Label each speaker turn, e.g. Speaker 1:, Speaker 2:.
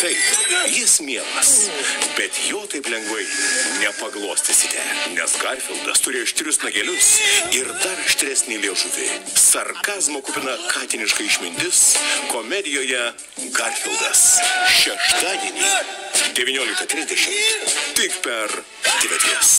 Speaker 1: Taip, jis mielas, bet jo taip lengvai nepaglostysite, nes Garfieldas turi aštrius nagelius ir dar aštresnį liežuvį. Sarkazmo kupina katiniška išmintis komedijoje Garfieldas. Šeštadienį 19.30 tik per TV3.